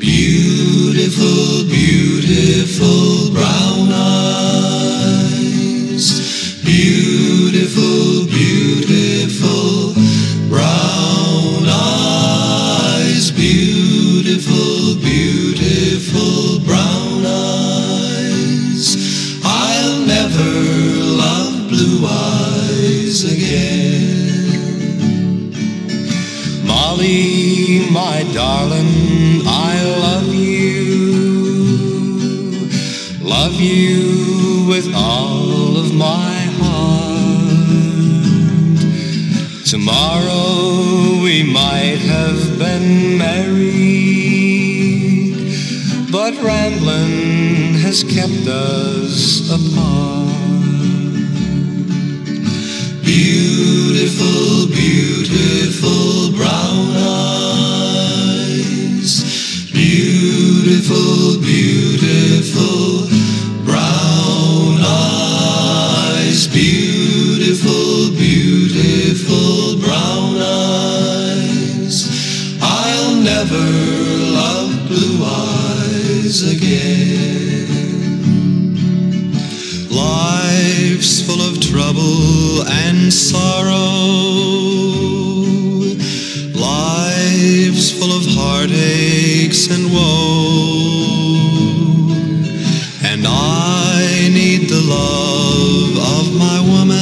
Beautiful, beautiful brown eyes. Beautiful, Molly, my darling, I love you. Love you with all of my heart. Tomorrow we might have been married, but Ramblin' has kept us apart. Beautiful, beautiful Beautiful, beautiful brown eyes. Beautiful, beautiful brown eyes. I'll never love blue eyes again. Life's full of trouble and sorrow. Full of heartaches and woe. And I need the love of my woman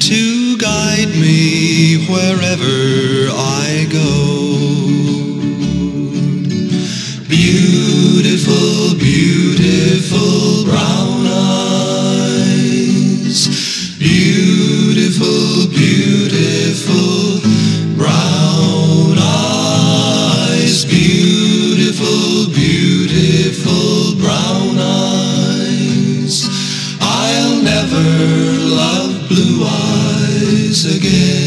to guide me wherever I go. Beautiful, beautiful again.